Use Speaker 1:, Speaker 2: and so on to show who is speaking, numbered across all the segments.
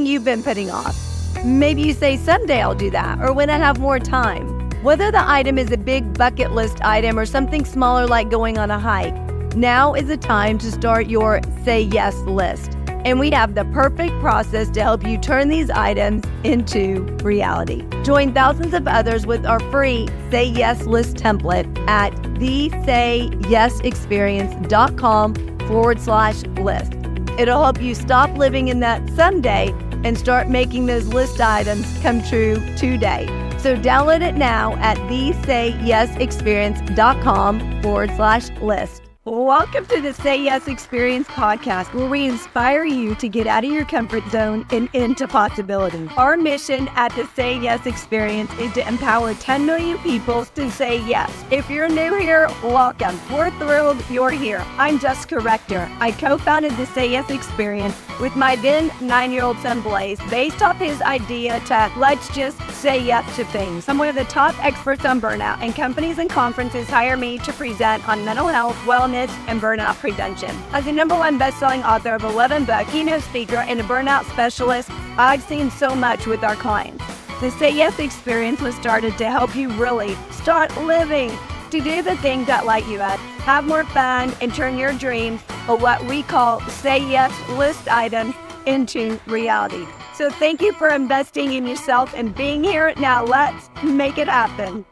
Speaker 1: you've been putting off. Maybe you say, someday I'll do that, or when I have more time. Whether the item is a big bucket list item or something smaller like going on a hike, now is the time to start your Say Yes list. And we have the perfect process to help you turn these items into reality. Join thousands of others with our free Say Yes list template at thesayyesexperience.com forward slash list. It'll help you stop living in that someday and start making those list items come true today. So download it now at thesayyesexperience.com forward slash list. Welcome to the Say Yes Experience podcast, where we inspire you to get out of your comfort zone and into possibility. Our mission at the Say Yes Experience is to empower 10 million people to say yes. If you're new here, welcome. We're thrilled you're here. I'm Jessica Rector. I co founded the Say Yes Experience with my then nine year old son Blaise, based off his idea to let's just say yes to things. I'm one of the top experts on burnout, and companies and conferences hire me to present on mental health, wellness, and burnout prevention. As the number one best-selling author of 11 books, keynote speaker, and a burnout specialist, I've seen so much with our clients. The Say Yes experience was started to help you really start living, to do the things that light you up, have more fun, and turn your dreams, or what we call Say Yes list items, into reality. So thank you for investing in yourself and being here. Now let's make it happen.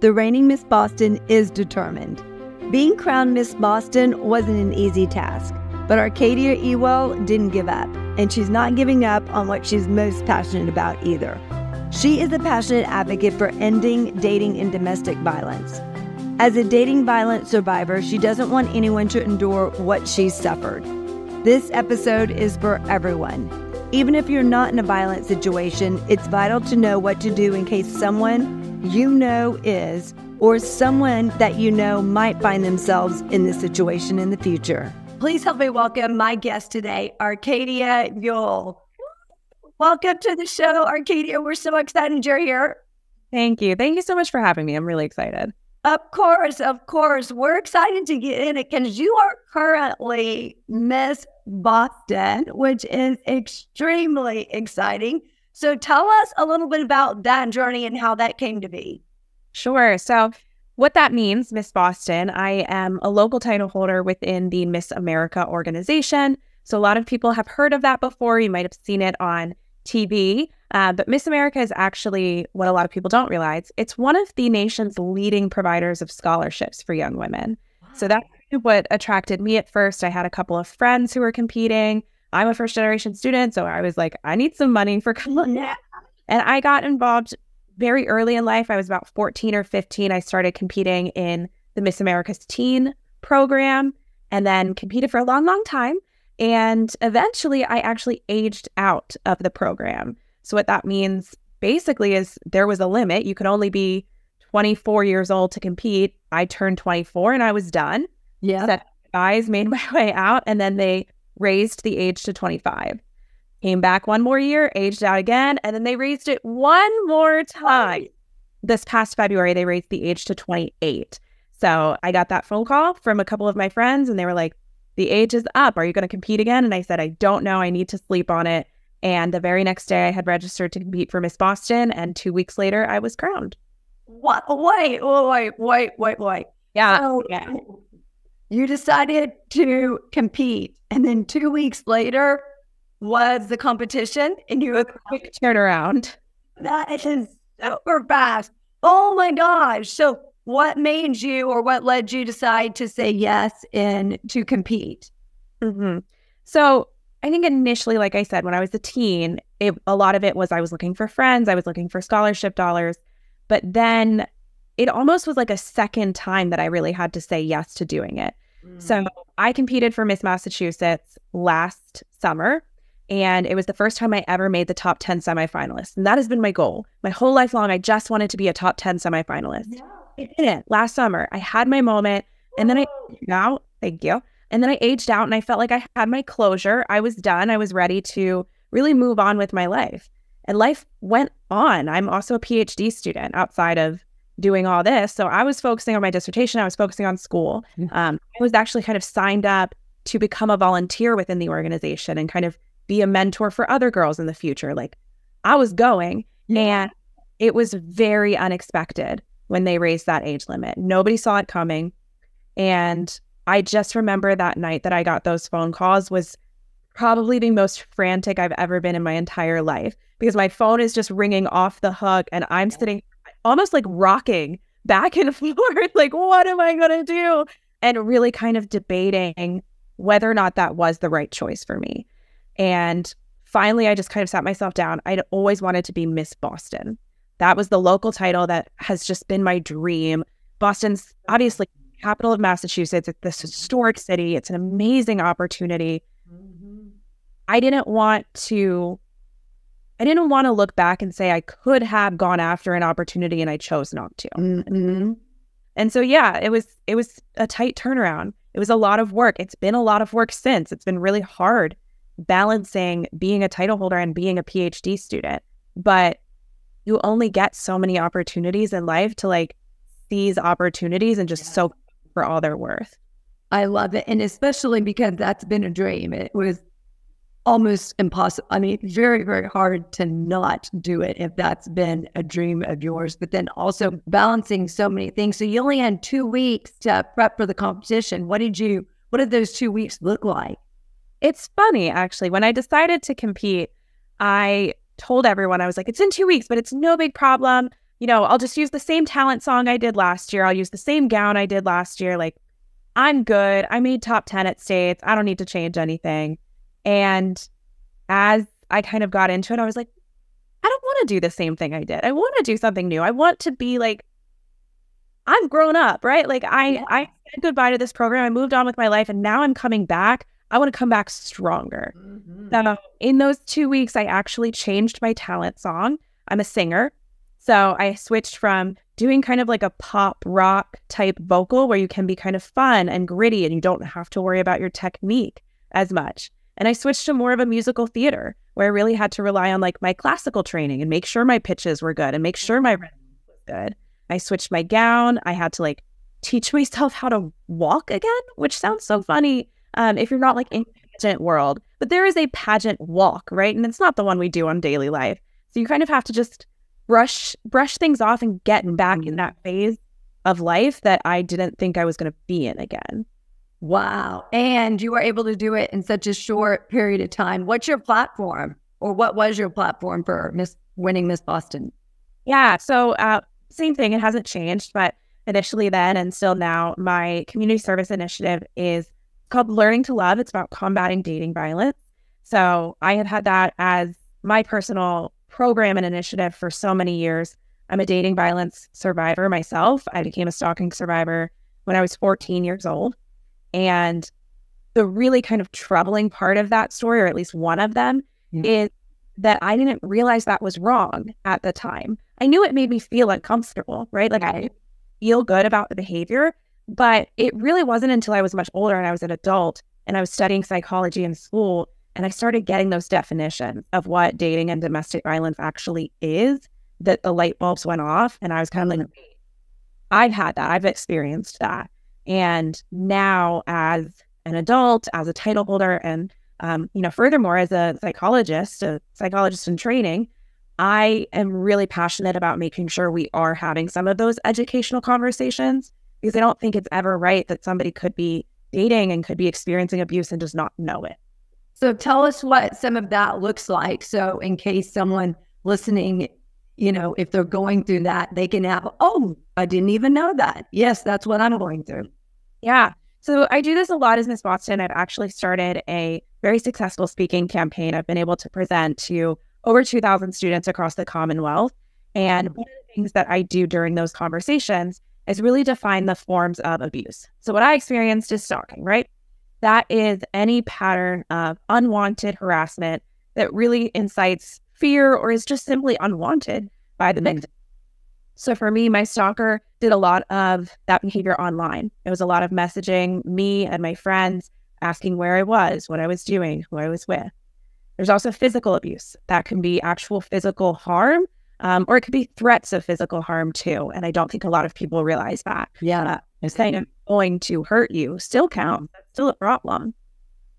Speaker 1: The reigning Miss Boston is determined. Being crowned Miss Boston wasn't an easy task, but Arcadia Ewell didn't give up, and she's not giving up on what she's most passionate about either. She is a passionate advocate for ending dating and domestic violence. As a dating violence survivor, she doesn't want anyone to endure what she's suffered. This episode is for everyone. Even if you're not in a violent situation, it's vital to know what to do in case someone you know is or someone that you know might find themselves in this situation in the future. Please help me welcome my guest today, Arcadia Ewell. Welcome to the show, Arcadia. We're so excited you're here.
Speaker 2: Thank you. Thank you so much for having me. I'm really excited.
Speaker 1: Of course, of course. We're excited to get in it because you are currently Miss Boston, which is extremely exciting. So tell us a little bit about that journey and how that came to be.
Speaker 2: Sure. So, what that means, Miss Boston, I am a local title holder within the Miss America organization. So, a lot of people have heard of that before. You might have seen it on TV. Uh, but Miss America is actually what a lot of people don't realize. It's one of the nation's leading providers of scholarships for young women. Wow. So, that's what attracted me at first. I had a couple of friends who were competing. I'm a first generation student. So, I was like, I need some money for college. And I got involved very early in life, I was about 14 or 15, I started competing in the Miss America's Teen program and then competed for a long, long time. And eventually, I actually aged out of the program. So, what that means basically is there was a limit. You could only be 24 years old to compete. I turned 24 and I was done.
Speaker 1: Yeah.
Speaker 2: Set eyes, made my way out, and then they raised the age to 25. Came back one more year, aged out again, and then they raised it one more time. This past February, they raised the age to 28. So I got that phone call from a couple of my friends, and they were like, The age is up. Are you going to compete again? And I said, I don't know. I need to sleep on it. And the very next day, I had registered to compete for Miss Boston. And two weeks later, I was crowned.
Speaker 1: What? Wait, wait, wait, wait, wait.
Speaker 2: Yeah. So yeah.
Speaker 1: You decided to compete. And then two weeks later, was the competition and you had a
Speaker 2: quick turnaround.
Speaker 1: That is super fast. Oh my gosh. So what made you or what led you decide to say yes and to compete?
Speaker 2: Mm-hmm. So I think initially, like I said, when I was a teen, it, a lot of it was I was looking for friends, I was looking for scholarship dollars. But then it almost was like a second time that I really had to say yes to doing it. Mm. So I competed for Miss Massachusetts last summer and it was the first time I ever made the top 10 semifinalists. And that has been my goal. My whole life long, I just wanted to be a top 10 semifinalist. Yeah. I did it last summer. I had my moment and then I now, thank you. And then I aged out and I felt like I had my closure. I was done. I was ready to really move on with my life. And life went on. I'm also a PhD student outside of doing all this. So I was focusing on my dissertation. I was focusing on school. Um, I was actually kind of signed up to become a volunteer within the organization and kind of be a mentor for other girls in the future. Like I was going yeah. and it was very unexpected when they raised that age limit. Nobody saw it coming. And I just remember that night that I got those phone calls was probably the most frantic I've ever been in my entire life because my phone is just ringing off the hook and I'm sitting almost like rocking back and forth like what am I going to do and really kind of debating whether or not that was the right choice for me. And finally I just kind of sat myself down. I'd always wanted to be Miss Boston. That was the local title that has just been my dream. Boston's obviously capital of Massachusetts. It's this historic city. It's an amazing opportunity. Mm-hmm. I didn't want to I didn't want to look back and say I could have gone after an opportunity and I chose not to. Mm-hmm. And so yeah, it was it was a tight turnaround. It was a lot of work. It's been a lot of work since. It's been really hard balancing being a title holder and being a PhD student. But you only get so many opportunities in life to like seize opportunities and just yeah. soak for all they're worth.
Speaker 1: I love it. And especially because that's been a dream. It was almost impossible. I mean, very, very hard to not do it if that's been a dream of yours, but then also balancing so many things. So you only had two weeks to prep for the competition. What did you, what did those two weeks look like?
Speaker 2: It's funny, actually. When I decided to compete, I told everyone, I was like, it's in two weeks, but it's no big problem. You know, I'll just use the same talent song I did last year. I'll use the same gown I did last year. Like, I'm good. I made top 10 at states. I don't need to change anything. And as I kind of got into it, I was like, I don't want to do the same thing I did. I want to do something new. I want to be like, I'm grown up, right? Like I yeah. I said goodbye to this program. I moved on with my life and now I'm coming back. I want to come back stronger. Mm-hmm. So in those two weeks, I actually changed my talent song. I'm a singer. So I switched from doing kind of like a pop rock type vocal where you can be kind of fun and gritty and you don't have to worry about your technique as much. And I switched to more of a musical theater where I really had to rely on like my classical training and make sure my pitches were good and make sure my rhythm was good. I switched my gown. I had to like teach myself how to walk again, which sounds so funny um, if you're not like in pageant world. But there is a pageant walk, right? And it's not the one we do on daily life. So you kind of have to just brush brush things off and get back in that phase of life that I didn't think I was going to be in again.
Speaker 1: Wow. And you were able to do it in such a short period of time. What's your platform or what was your platform for Miss winning Miss Boston?
Speaker 2: Yeah. So, uh, same thing. It hasn't changed, but initially then and still now, my community service initiative is called Learning to Love. It's about combating dating violence. So, I have had that as my personal program and initiative for so many years. I'm a dating violence survivor myself. I became a stalking survivor when I was 14 years old. And the really kind of troubling part of that story, or at least one of them, mm-hmm. is that I didn't realize that was wrong at the time. I knew it made me feel uncomfortable, right? Like I feel good about the behavior, but it really wasn't until I was much older and I was an adult and I was studying psychology in school and I started getting those definitions of what dating and domestic violence actually is that the light bulbs went off. And I was kind of like, mm-hmm. I've had that, I've experienced that. And now, as an adult, as a title holder, and um, you know, furthermore, as a psychologist, a psychologist in training, I am really passionate about making sure we are having some of those educational conversations because I don't think it's ever right that somebody could be dating and could be experiencing abuse and does not know it.
Speaker 1: So tell us what some of that looks like. So in case someone listening, you know, if they're going through that, they can have, oh, I didn't even know that. Yes, that's what I'm going through.
Speaker 2: Yeah. So I do this a lot as Miss Boston. I've actually started a very successful speaking campaign. I've been able to present to over 2,000 students across the Commonwealth. And one of the things that I do during those conversations is really define the forms of abuse. So, what I experienced is stalking, right? That is any pattern of unwanted harassment that really incites fear or is just simply unwanted by the mm-hmm. victim. So for me, my stalker did a lot of that behavior online. It was a lot of messaging me and my friends, asking where I was, what I was doing, who I was with. There's also physical abuse. That can be actual physical harm, um, or it could be threats of physical harm too. And I don't think a lot of people realize that.
Speaker 1: Yeah.
Speaker 2: Uh, saying I'm going to hurt you still counts. That's still a problem.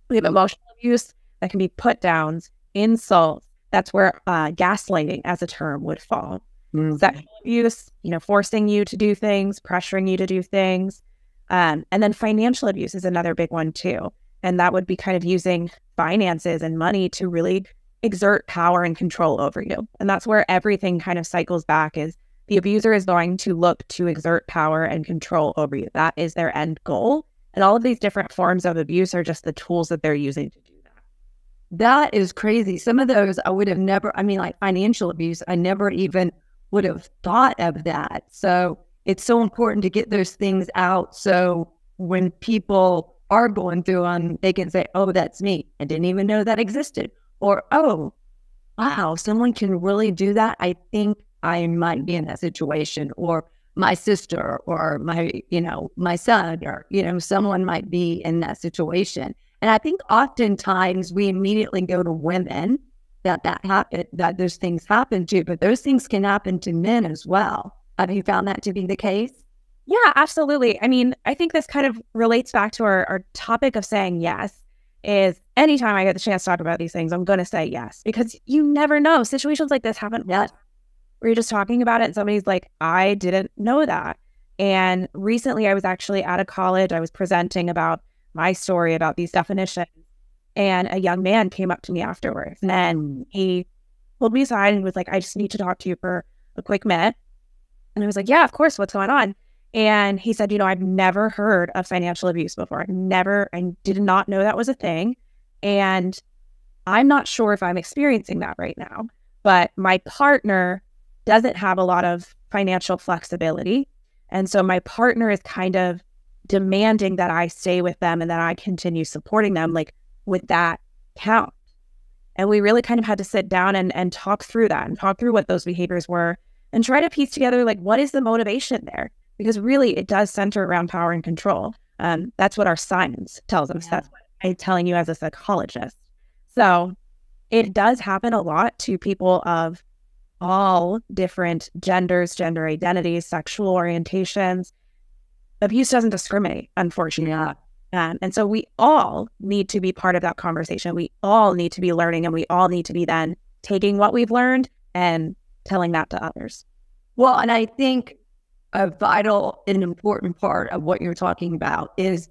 Speaker 2: We have emotional abuse that can be put downs, insults. That's where uh, gaslighting as a term would fall. Mm-hmm. Sexual abuse, you know, forcing you to do things, pressuring you to do things. Um, and then financial abuse is another big one too. And that would be kind of using finances and money to really exert power and control over you. And that's where everything kind of cycles back is the abuser is going to look to exert power and control over you. That is their end goal. And all of these different forms of abuse are just the tools that they're using to do that.
Speaker 1: That is crazy. Some of those I would have never, I mean, like financial abuse, I never even would have thought of that. So it's so important to get those things out. So when people are going through them, they can say, oh, that's me. I didn't even know that existed. Or, oh, wow, someone can really do that. I think I might be in that situation. Or my sister or my, you know, my son or, you know, someone might be in that situation. And I think oftentimes we immediately go to women that that happen, that those things happen to, but those things can happen to men as well. Have you found that to be the case?
Speaker 2: Yeah, absolutely. I mean, I think this kind of relates back to our, our topic of saying yes is anytime I get the chance to talk about these things, I'm going to say yes because you never know. Situations like this haven't
Speaker 1: yet
Speaker 2: where you're just talking about it and somebody's like, I didn't know that. And recently I was actually out of college. I was presenting about my story about these definitions. And a young man came up to me afterwards and he pulled me aside and was like, I just need to talk to you for a quick minute. And I was like, Yeah, of course. What's going on? And he said, You know, I've never heard of financial abuse before. I never, I did not know that was a thing. And I'm not sure if I'm experiencing that right now, but my partner doesn't have a lot of financial flexibility. And so my partner is kind of demanding that I stay with them and that I continue supporting them, like with that count. And we really kind of had to sit down and, and talk through that and talk through what those behaviors were and try to piece together like what is the motivation there because really it does center around power and control um, that's what our science tells us yeah. that's what i'm telling you as a psychologist so it does happen a lot to people of all different genders gender identities sexual orientations abuse doesn't discriminate unfortunately yeah. um, and so we all need to be part of that conversation we all need to be learning and we all need to be then taking what we've learned and telling that to others.
Speaker 1: Well, and I think a vital and important part of what you're talking about is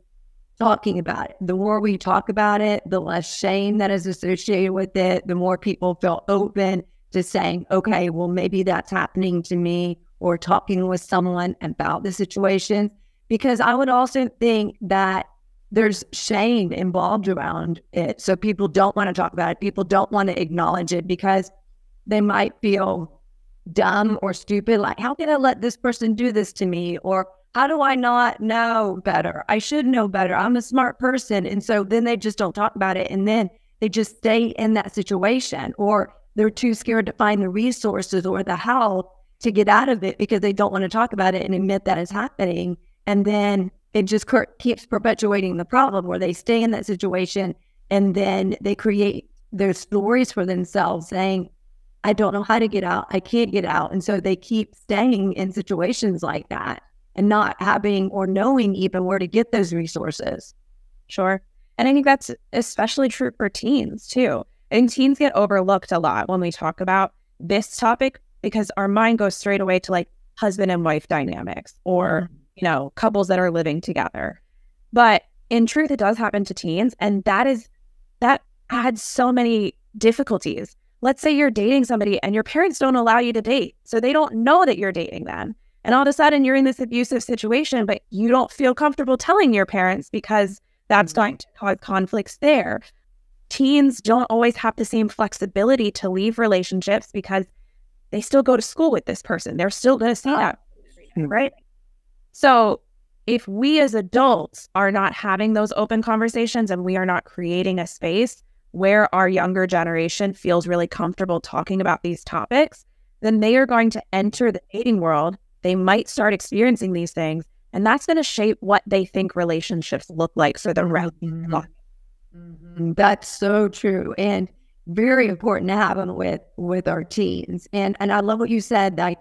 Speaker 1: talking about it. The more we talk about it, the less shame that is associated with it, the more people feel open to saying, okay, well, maybe that's happening to me or talking with someone about the situation. Because I would also think that there's shame involved around it. So people don't want to talk about it. People don't want to acknowledge it because they might feel dumb or stupid. Like, how can I let this person do this to me? Or how do I not know better? I should know better. I'm a smart person. And so then they just don't talk about it. And then they just stay in that situation or they're too scared to find the resources or the help to get out of it because they don't want to talk about it and admit that it's happening. And then it just keeps perpetuating the problem where they stay in that situation and then they create their stories for themselves saying, I don't know how to get out. I can't get out. And so they keep staying in situations like that and not having or knowing even where to get those resources.
Speaker 2: Sure. And I think that's especially true for teens too. And teens get overlooked a lot when we talk about this topic because our mind goes straight away to like husband and wife dynamics or, mm-hmm. you know, couples that are living together. But in truth, it does happen to teens. And that is, that adds so many difficulties let's say you're dating somebody and your parents don't allow you to date. So they don't know that you're dating them. And all of a sudden you're in this abusive situation, but you don't feel comfortable telling your parents because that's mm-hmm. going to cause conflicts there. Teens don't always have the same flexibility to leave relationships because they still go to school with this person. They're still going to see that, hmm. right? So if we as adults are not having those open conversations and we are not creating a space where our younger generation feels really comfortable talking about these topics, then they are going to enter the dating world. They might start experiencing these things, and that's going to shape what they think relationships look like for the rest mm-hmm.
Speaker 1: mm-hmm. That's so true, and very important to have them with with our teens. And and I love what you said. Like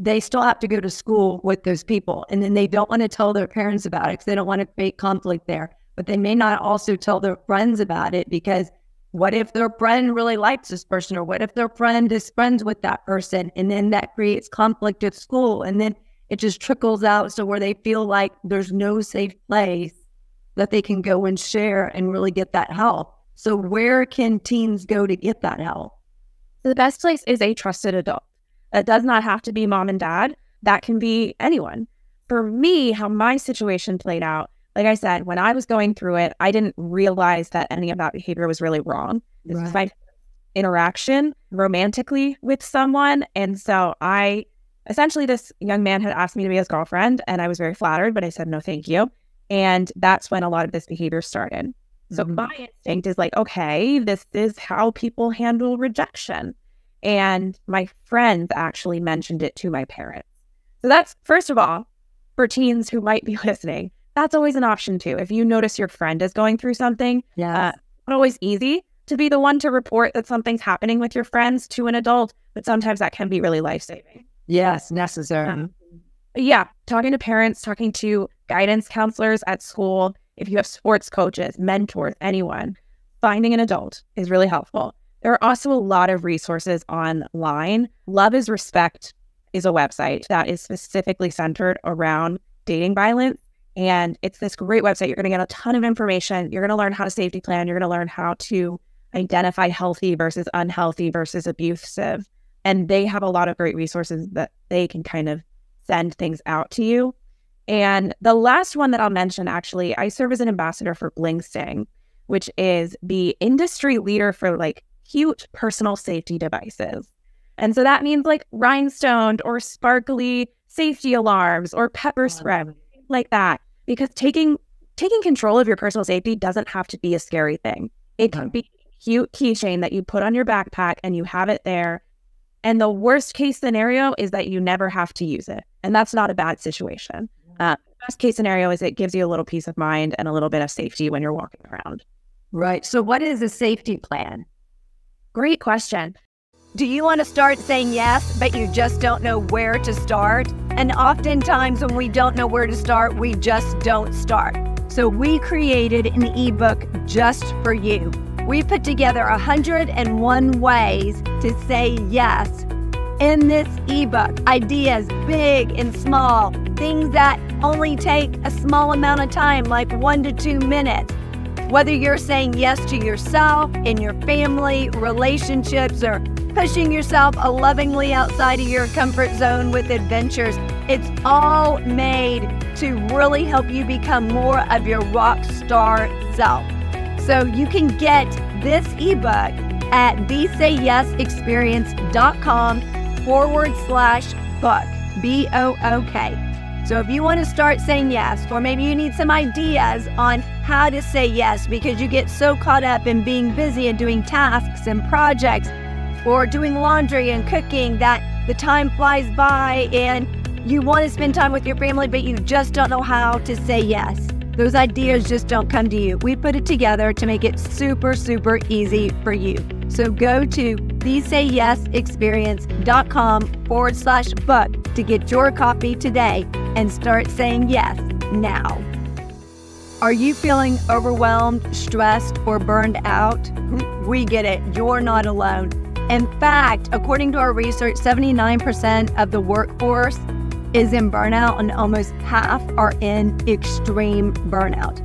Speaker 1: they still have to go to school with those people, and then they don't want to tell their parents about it because they don't want to create conflict there. But they may not also tell their friends about it because What if their friend really likes this person, or what if their friend is friends with that person? And then that creates conflict at school. And then it just trickles out so where they feel like there's no safe place that they can go and share and really get that help. So, where can teens go to get that help?
Speaker 2: The best place is a trusted adult. It does not have to be mom and dad, that can be anyone. For me, how my situation played out, like I said, when I was going through it, I didn't realize that any of that behavior was really wrong. This right. my interaction romantically with someone. And so I essentially, this young man had asked me to be his girlfriend, and I was very flattered, but I said, no, thank you. And that's when a lot of this behavior started. So mm-hmm. my instinct is like, okay, this is how people handle rejection. And my friends actually mentioned it to my parents. So that's first of all, for teens who might be listening, that's always an option too. If you notice your friend is going through something, yeah, uh, not always easy to be the one to report that something's happening with your friends to an adult, but sometimes that can be really life saving.
Speaker 1: Yes, necessary. Um,
Speaker 2: yeah, talking to parents, talking to guidance counselors at school, if you have sports coaches, mentors, anyone, finding an adult is really helpful. There are also a lot of resources online. Love is Respect is a website that is specifically centered around dating violence. And it's this great website. You're going to get a ton of information. You're going to learn how to safety plan. You're going to learn how to identify healthy versus unhealthy versus abusive and they have a lot of great resources that they can kind of send things out to you. And the last one that I'll mention, actually, I serve as an ambassador for BlingSting, which is the industry leader for like cute personal safety devices. And so that means like rhinestoned or sparkly safety alarms or pepper spray, like that. Because taking taking control of your personal safety doesn't have to be a scary thing. It can be cute keychain that you put on your backpack and you have it there and the worst case scenario is that you never have to use it. And that's not a bad situation. Uh, best case scenario is it gives you a little peace of mind and a little bit of safety when you're walking around.
Speaker 1: Right. So, what is a safety plan?
Speaker 2: Great question.
Speaker 1: Do you want to start saying yes, but you just don't know where to start? And oftentimes, when we don't know where to start, we just don't start. So, we created an ebook just for you we put together 101 ways to say yes in this ebook. Ideas big and small, things that only take a small amount of time, like one to two minutes. Whether you're saying yes to yourself, in your family, relationships, or pushing yourself lovingly outside of your comfort zone with adventures, it's all made to really help you become more of your rock star self. So you can get this ebook at thesayyesexperience.com forward slash book, B O O K. So if you want to start saying yes, or maybe you need some ideas on how to say yes because you get so caught up in being busy and doing tasks and projects or doing laundry and cooking that the time flies by and you want to spend time with your family, but you just don't know how to say yes. Those ideas just don't come to you. We put it together to make it super, super easy for you. So go to thesayyesexperience.com forward slash book to get your copy today and start saying yes now. Are you feeling overwhelmed, stressed, or burned out? We get it. You're not alone. In fact, according to our research, 79% of the workforce is in burnout, and almost half are in extreme burnout.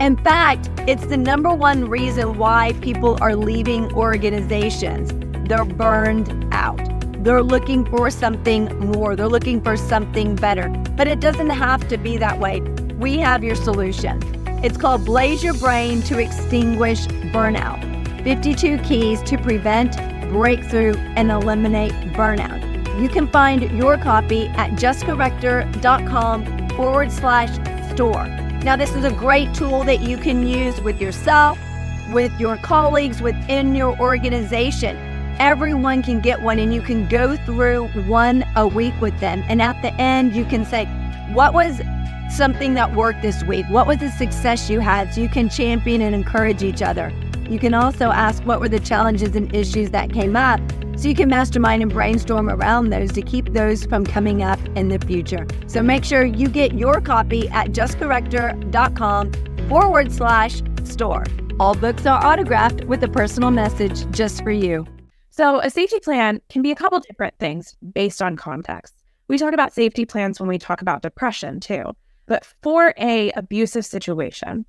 Speaker 1: In fact, it's the number one reason why people are leaving organizations. They're burned out. They're looking for something more. They're looking for something better. But it doesn't have to be that way. We have your solution. It's called Blaze Your Brain to Extinguish Burnout 52 Keys to Prevent, Breakthrough, and Eliminate Burnout. You can find your copy at jessicarector.com forward slash store. Now, this is a great tool that you can use with yourself, with your colleagues, within your organization. Everyone can get one, and you can go through one a week with them. And at the end, you can say, What was something that worked this week? What was the success you had? So you can champion and encourage each other. You can also ask what were the challenges and issues that came up so you can mastermind and brainstorm around those to keep those from coming up in the future. So make sure you get your copy at jessicarector.com forward slash store. All books are autographed with a personal message just for you.
Speaker 2: So, a safety plan can be a couple different things based on context. We talk about safety plans when we talk about depression too. But for a abusive situation,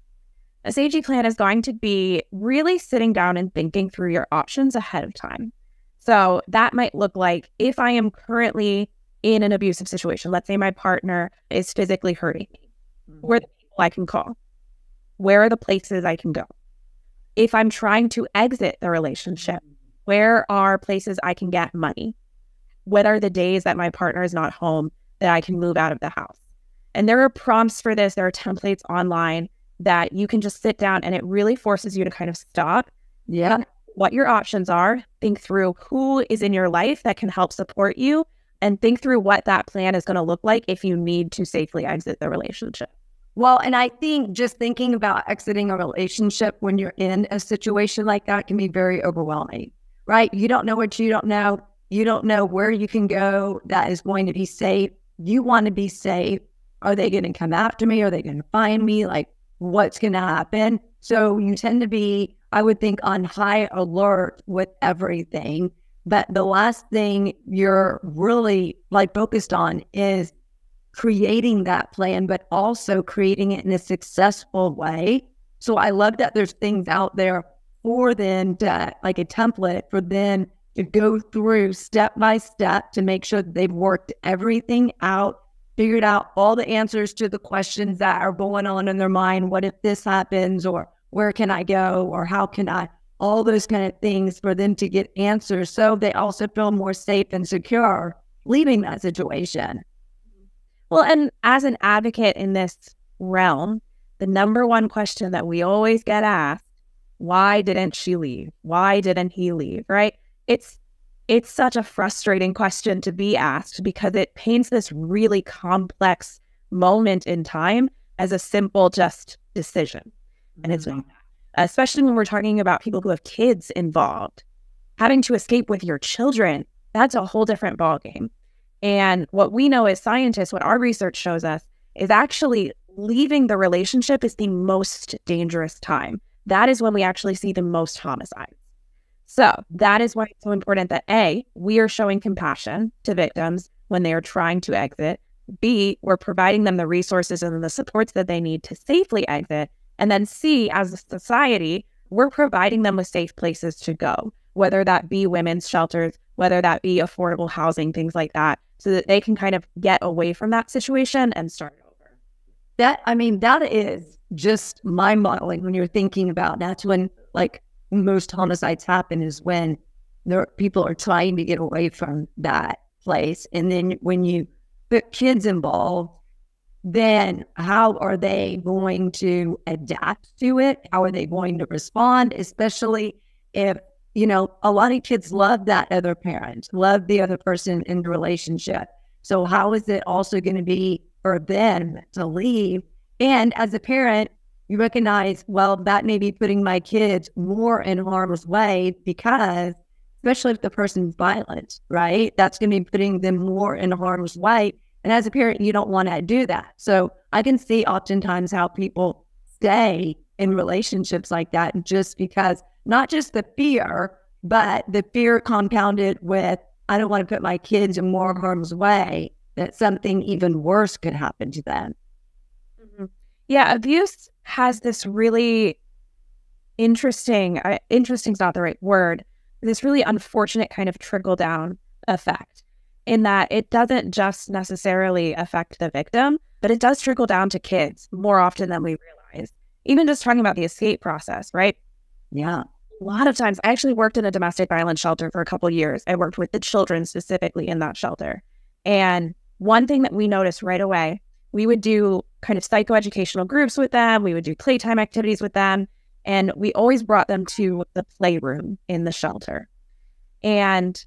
Speaker 2: a safety plan is going to be really sitting down and thinking through your options ahead of time. So that might look like if I am currently in an abusive situation, let's say my partner is physically hurting me, mm-hmm. where are the people I can call? Where are the places I can go? If I'm trying to exit the relationship. Where are places I can get money? What are the days that my partner is not home that I can move out of the house? And there are prompts for this, there are templates online that you can just sit down and it really forces you to kind of stop.
Speaker 1: Yeah.
Speaker 2: What your options are, think through who is in your life that can help support you, and think through what that plan is going to look like if you need to safely exit the relationship.
Speaker 1: Well, and I think just thinking about exiting a relationship when you're in a situation like that can be very overwhelming, right? You don't know what you don't know. You don't know where you can go that is going to be safe. You want to be safe. Are they going to come after me? Are they going to find me? Like, what's going to happen. So you tend to be, I would think, on high alert with everything. But the last thing you're really like focused on is creating that plan, but also creating it in a successful way. So I love that there's things out there for them to like a template for them to go through step by step to make sure that they've worked everything out figured out all the answers to the questions that are going on in their mind. What if this happens? Or where can I go? Or how can I? All those kind of things for them to get answers so they also feel more safe and secure leaving that situation.
Speaker 2: Well, and as an advocate in this realm, the number one question that we always get asked why didn't she leave? Why didn't he leave? Right? It's it's such a frustrating question to be asked because it paints this really complex moment in time as a simple just decision. And it's mm-hmm. especially when we're talking about people who have kids involved. Having to escape with your children, that's a whole different ballgame. And what we know as scientists, what our research shows us, is actually leaving the relationship is the most dangerous time. That is when we actually see the most homicides. So that is why it's so important that A, we are showing compassion to victims when they are trying to exit. B, we're providing them the resources and the supports that they need to safely exit. And then C, as a society, we're providing them with safe places to go, whether that be women's shelters, whether that be affordable housing, things like that, so that they can kind of get away from that situation and start over.
Speaker 1: That, I mean, that is just mind boggling when you're thinking about that's when like most homicides happen is when there people are trying to get away from that place. And then when you put kids involved, then how are they going to adapt to it? How are they going to respond? Especially if, you know, a lot of kids love that other parent, love the other person in the relationship. So how is it also going to be for them to leave? And as a parent, you recognize, well, that may be putting my kids more in harm's way because, especially if the person's violent, right? That's going to be putting them more in harm's way. And as a parent, you don't want to do that. So I can see oftentimes how people stay in relationships like that just because not just the fear, but the fear compounded with, I don't want to put my kids in more harm's way, that something even worse could happen to them.
Speaker 2: Yeah, abuse has this really interesting, uh, interesting is not the right word, this really unfortunate kind of trickle down effect in that it doesn't just necessarily affect the victim, but it does trickle down to kids more often than we realize. Even just talking about the escape process, right?
Speaker 1: Yeah.
Speaker 2: A lot of times, I actually worked in a domestic violence shelter for a couple years. I worked with the children specifically in that shelter. And one thing that we noticed right away we would do kind of psychoeducational groups with them. We would do playtime activities with them. And we always brought them to the playroom in the shelter. And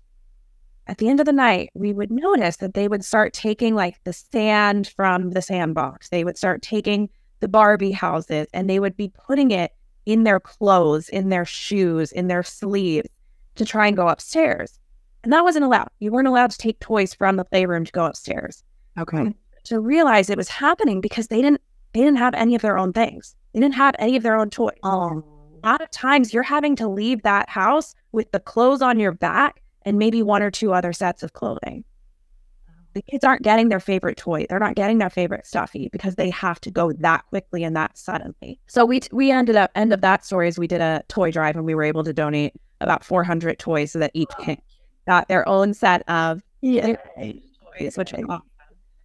Speaker 2: at the end of the night, we would notice that they would start taking like the sand from the sandbox. They would start taking the Barbie houses and they would be putting it in their clothes, in their shoes, in their sleeves to try and go upstairs. And that wasn't allowed. You weren't allowed to take toys from the playroom to go upstairs.
Speaker 1: Okay
Speaker 2: to realize it was happening because they didn't they didn't have any of their own things. They didn't have any of their own toys.
Speaker 1: Oh.
Speaker 2: lot of times you're having to leave that house with the clothes on your back and maybe one or two other sets of clothing. The kids aren't getting their favorite toy. They're not getting their favorite stuffy because they have to go that quickly and that suddenly. So we we ended up end of that story is we did a toy drive and we were able to donate about 400 toys so that each kid got their own set of
Speaker 1: Yeah.
Speaker 2: toys, which is awesome.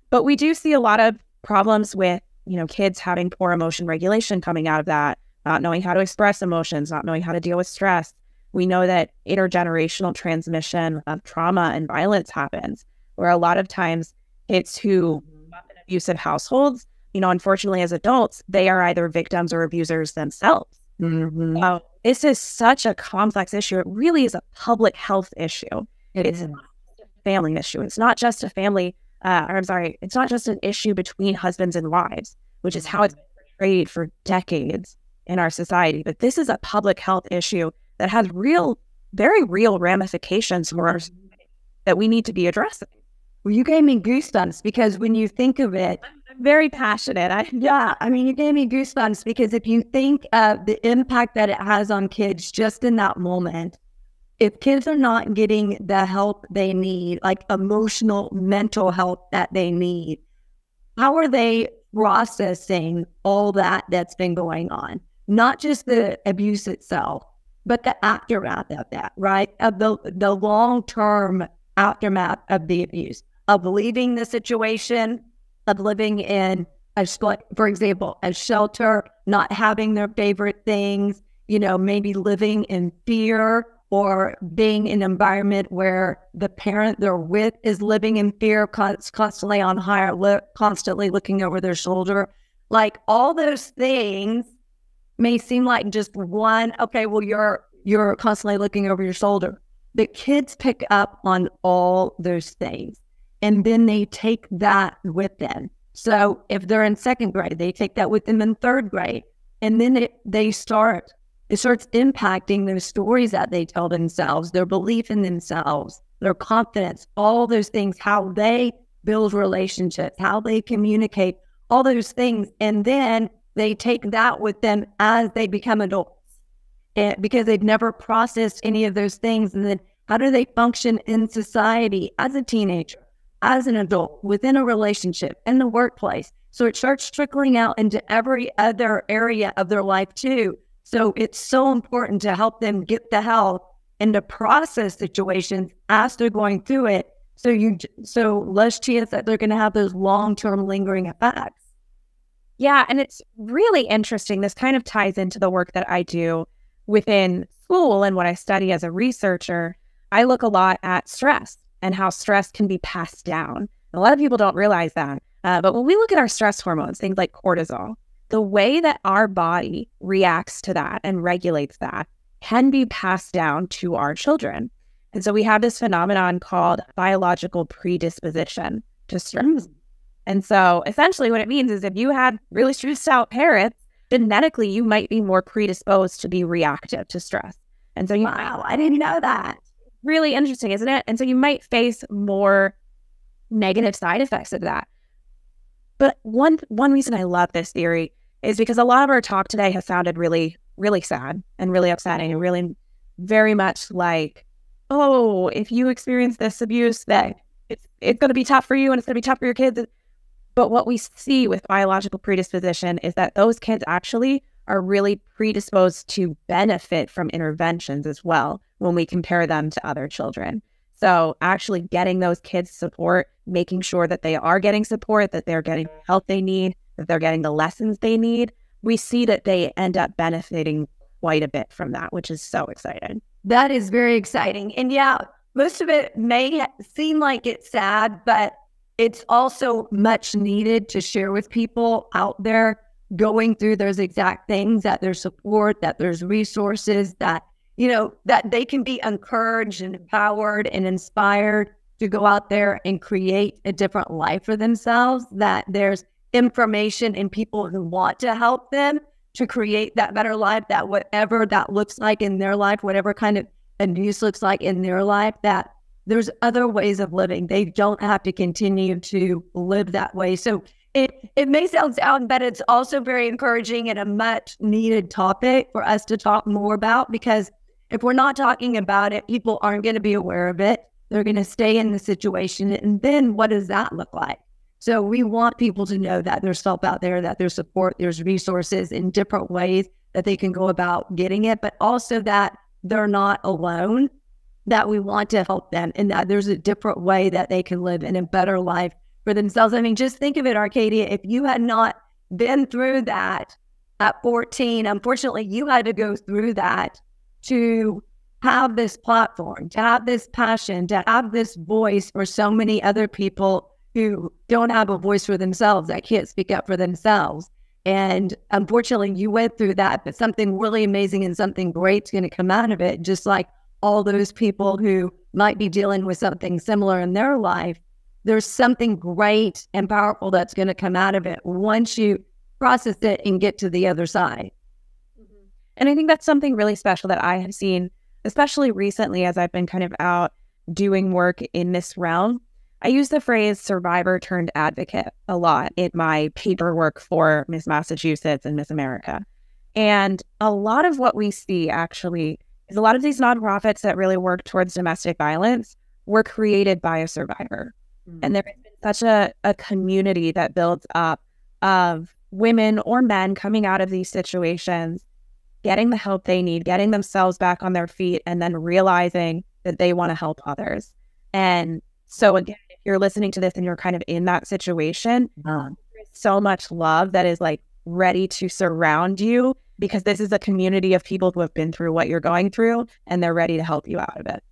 Speaker 2: But we do see a lot of problems with you know kids having poor emotion regulation coming out of that, not knowing how to express emotions, not knowing how to deal with stress. We know that intergenerational transmission of trauma and violence happens, where a lot of times kids who up in abusive households, you know, unfortunately as adults, they are either victims or abusers themselves.
Speaker 1: Mhm.
Speaker 2: Oh, this is such a complex issue. It really is a public health issue.
Speaker 1: It
Speaker 2: It's
Speaker 1: is.
Speaker 2: not a family issue. It's not just a family, uh, or I'm sorry, it's not just an issue between husbands and wives, which is how it's portrayed for decades in our society. But this is a public health issue that has real, very real ramifications for us that we need to be addressing.
Speaker 1: Well, you gave me goosebumps because when you think of it,
Speaker 2: I'm very passionate. I,
Speaker 1: yeah, I mean, you gave me goosebumps because if you think of the impact that it has on kids just in that moment, if kids are not getting the help they need, like emotional, mental help that they need, how are they processing all that that's been going on? Not just the abuse itself, but the aftermath of that, right? Of the the long term aftermath of the abuse, of leaving the situation, of living in a for example, a shelter, not having their favorite things, you know, maybe living in fear or being in an environment where the parent they're with is living in fear, constantly on higher, li- constantly looking over their shoulder. Like all those things may seem like just one, okay, well, you're you're constantly looking over your shoulder. The kids pick up on all those things and then they take that with them. So if they're in second grade, they take that with them in third grade. And then it, they start, it starts impacting those stories that they tell themselves, their belief in themselves, their confidence, all those things, how they build relationships, how they communicate, all those things. And then they take that with them as they become adults and because they've never processed any of those things. And then how do they function in society as a teenager, as an adult, within a relationship, in the workplace? So it starts trickling out into every other area of their life too. So it's so important to help them get the help and to process situations as they're going through it. So you, so less chance that they're going to have those long term lingering effects.
Speaker 2: Yeah, and it's really interesting. This kind of ties into the work that I do within school and what I study as a researcher. I look a lot at stress and how stress can be passed down. A lot of people don't realize that. Uh, but when we look at our stress hormones, things like cortisol, the way that our body reacts to that and regulates that can be passed down to our children. And so we have this phenomenon called biological predisposition to stress. Mm. And so essentially what it means is if you had really stressed out parents, genetically you might be more predisposed to be reactive to stress. And so you
Speaker 1: Wow, I didn't know that.
Speaker 2: really interesting, isn't it? And so you might face more negative side effects of that. But one one reason I love this theory is because a lot of our talk today has sounded really, really sad and really upsetting and really very much like, oh, if you experience this abuse, that it's it's gonna be tough for you and it's gonna be tough for your kids. But what we see with biological predisposition is that those kids actually are really predisposed to benefit from interventions as well when we compare them to other children. So, actually getting those kids support, making sure that they are getting support, that they're getting the help they need, that they're getting the lessons they need, we see that they end up benefiting quite a bit from that, which is so exciting.
Speaker 1: That is very exciting. And yeah, most of it may seem like it's sad, but it's also much needed to share with people out there going through those exact things that there's support, that there's resources, that, you know, that they can be encouraged and empowered and inspired to go out there and create a different life for themselves, that there's information and people who want to help them to create that better life, that whatever that looks like in their life, whatever kind of abuse looks like in their life, that there's other ways of living. They don't have to continue to live that way. So it, it may sound sound, but it's also very encouraging and a much needed topic for us to talk more about because if we're not talking about it, people aren't going to be aware of it. They're going to stay in the situation. And then what does that look like? So we want people to know that there's help out there, that there's support, there's resources in different ways that they can go about getting it, but also that they're not alone, that we want to help them and that there's a different way that they can live in a better life for themselves. I mean, just think of it, Arcadia, if you had not been through that at 14, unfortunately, you had to go through that to have this platform, to have this passion, to have this voice for so many other people who don't have a voice for themselves, that can't speak up for themselves. And unfortunately, you went through that, but something really amazing and something great's going to come out of it, just like all those people who might be dealing with something similar in their life. There's something great and powerful that's going to come out of it once you process it and get to the other side.
Speaker 2: And I think that's something really special that I have seen, especially recently as I've been kind of out doing work in this realm. I use the phrase survivor turned advocate a lot in my paperwork for Miss Massachusetts and Miss America. And a lot of what we see actually is a lot of these nonprofits that really work towards domestic violence were created by a survivor. Mm-hmm. And there's been such a, a community that builds up of women or men coming out of these situations, getting the help they need, getting themselves back on their feet, and then realizing that they want to help others. And so, again, if you're listening to this and you're kind of in that situation, um, so much love that is like ready to surround you because this is a community of people who have been through what you're going through and they're ready to help you out of it.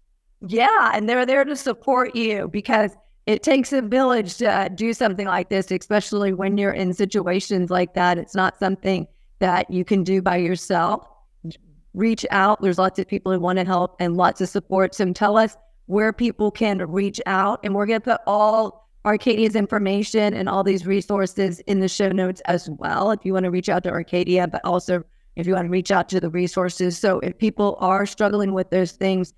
Speaker 1: Yeah. And they're there to support you because it takes a village to do something like this, especially when you're in situations like that. It's not something that you can do by yourself. Reach out. There's lots of people who want to help and lots of support. So tell us where people can reach out. And we're going to put all Arcadia's information and all these resources in the show notes as well. If you want to reach out to Arcadia, but also if you want to reach out to the resources. So if people are struggling with those things,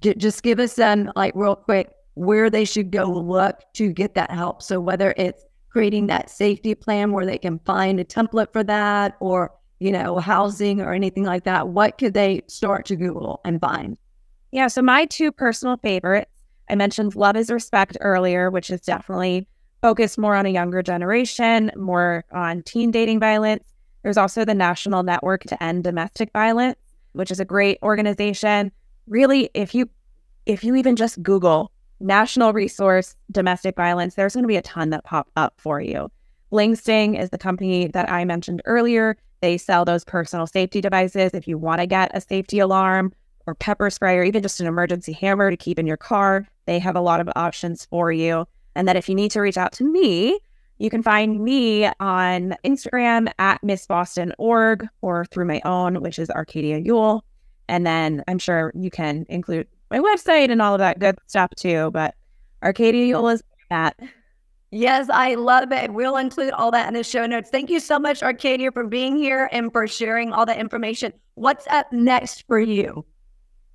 Speaker 1: just give us them like real quick where they should go look to get that help. So whether it's creating that safety plan where they can find a template for that or, you know, housing or anything like that, what could they start to Google and find?
Speaker 2: Yeah. So my two personal favorites, I mentioned Love is Respect earlier, which is definitely focused more on a younger generation, more on teen dating violence. There's also the National Network to End Domestic Violence, which is a great organization. Really, if you if you even just Google national resource domestic violence, there's going to be a ton that pop up for you. Bling Sting is the company that I mentioned earlier. They sell those personal safety devices. If you want to get a safety alarm or pepper spray or even just an emergency hammer to keep in your car, they have a lot of options for you. And that if you need to reach out to me, you can find me on Instagram at missboston.org or through my own, which is Arcadia Ewell. And then I'm sure you can include my website and all of that good stuff too. But Arcadia is that.
Speaker 1: Yes, I love it. We'll include all that in the show notes. Thank you so much, Arcadia, for being here and for sharing all that information. What's up next for you?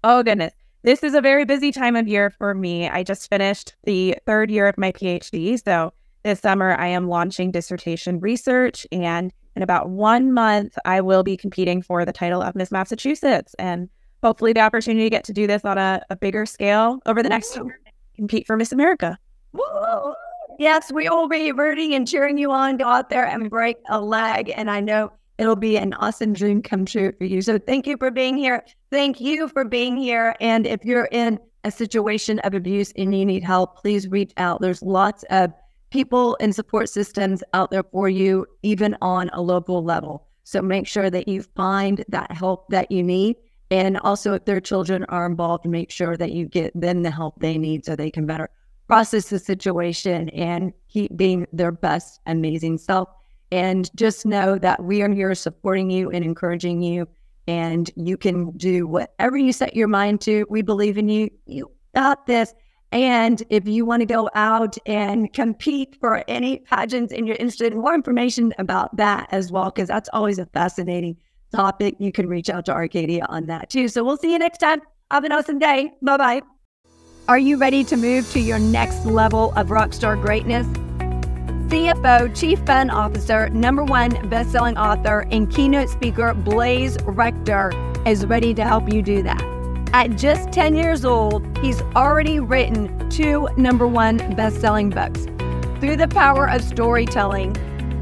Speaker 2: Oh, goodness. This is a very busy time of year for me. I just finished the third year of my PhD. So this summer, I am launching dissertation research. And in about one month, I will be competing for the title of Miss Massachusetts. And hopefully the opportunity to get to do this on a, a bigger scale over the next year, compete for Miss America.
Speaker 1: Whoa. Yes, we will be rooting and cheering you on. Go out there and mm-hmm. break a leg. And I know it'll be an awesome dream come true for you. So thank you for being here. Thank you for being here. And if you're in a situation of abuse and you need help, please reach out. There's lots of people and support systems out there for you, even on a local level. So make sure that you find that help that you need. And also, if their children are involved, make sure that you get them the help they need so they can better process the situation and keep being their best, amazing self. And just know that we are here supporting you and encouraging you. And you can do whatever you set your mind to. We believe in you. You got this. And if you want to go out and compete for any pageants and you're interested in more information about that as well, because that's always a fascinating topic, you can reach out to Arcadia on that too. So we'll see you next time. Have an awesome day. Bye bye. Are you ready to move to your next level of rockstar greatness? CFO, Chief Fun Officer, number one best-selling author, and keynote speaker Blaise Rector is ready to help you do that. At just 10 years old, he's already written two number one best-selling books. Through the power of storytelling,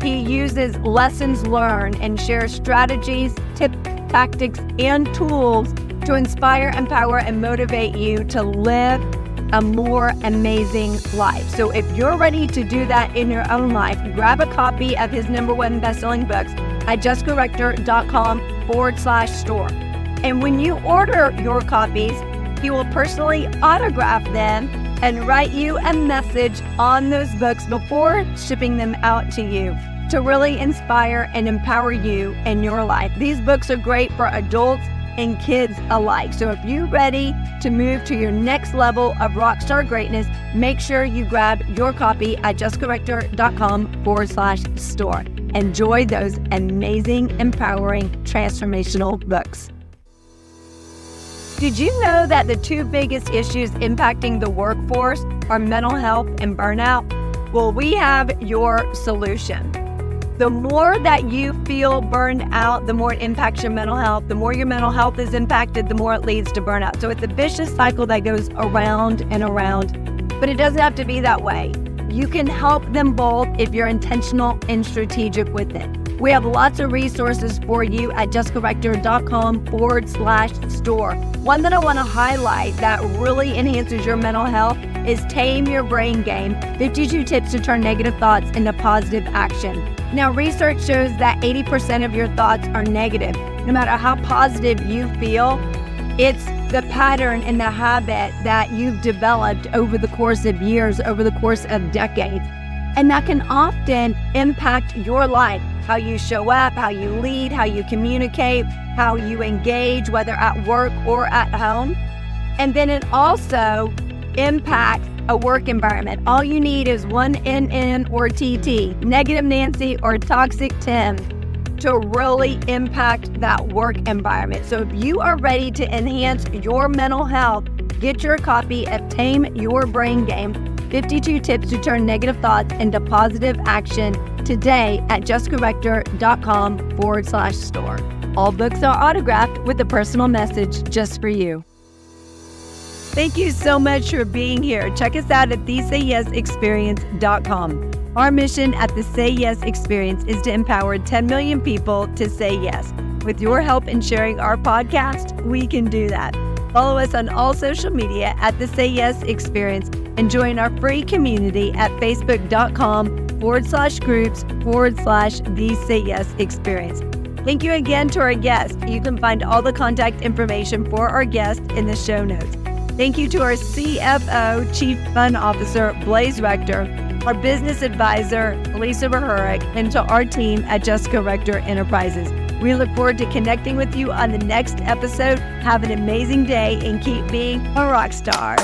Speaker 1: he uses lessons learned and shares strategies, tips, tactics, and tools to inspire, empower, and motivate you to live a more amazing life. So if you're ready to do that in your own life, grab a copy of his number one best-selling books at jessicarector.com forward slash store. And when you order your copies, he will personally autograph them and write you a message on those books before shipping them out to you to really inspire and empower you in your life. These books are great for adults and kids alike. So if you're ready to move to your next level of rockstar greatness, make sure you grab your copy at jessicarector.com forward slash store. Enjoy those amazing, empowering, transformational books. Did you know that the two biggest issues impacting the workforce are mental health and burnout? Well, we have your solution. The more that you feel burned out, the more it impacts your mental health. The more your mental health is impacted, the more it leads to burnout. So it's a vicious cycle that goes around and around, but it doesn't have to be that way. You can help them both if you're intentional and strategic with it. We have lots of resources for you at jessicarector.com forward slash store. One that I want to highlight that really enhances your mental health is Tame Your Brain Game 52 Tips to Turn Negative Thoughts into Positive Action. Now, research shows that 80% of your thoughts are negative. No matter how positive you feel, it's the pattern and the habit that you've developed over the course of years, over the course of decades. And that can often impact your life how you show up, how you lead, how you communicate, how you engage, whether at work or at home. And then it also impacts a work environment. All you need is one NN or TT, negative Nancy or toxic Tim, to really impact that work environment. So if you are ready to enhance your mental health, get your copy of Tame Your Brain Game 52 Tips to Turn Negative Thoughts into Positive Action today at jessicarector.com forward slash store. All books are autographed with a personal message just for you. Thank you so much for being here. Check us out at thesayyesexperience.com. Our mission at the Say Yes Experience is to empower 10 million people to say yes. With your help in sharing our podcast, we can do that. Follow us on all social media at the Say Yes Experience and join our free community at facebook.com forward slash groups forward slash the Say Yes Experience. Thank you again to our guest. You can find all the contact information for our guest in the show notes. Thank you to our CFO, Chief Fun Officer, Blaise Rector, our business advisor, Lisa Verhurick, and to our team at Jessica Rector Enterprises. We look forward to connecting with you on the next episode. Have an amazing day and keep being a rock star.